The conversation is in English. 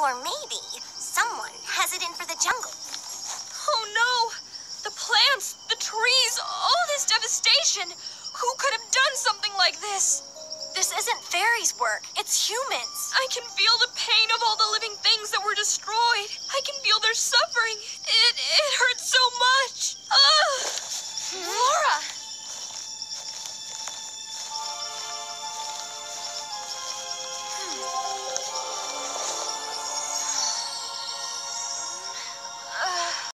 Or maybe someone has it in for the jungle. Oh no! The plants, the trees, all this devastation! Who could have done something like this? This isn't fairies' work, it's humans. I can feel the pain of all the living things that were destroyed. I can feel their suffering.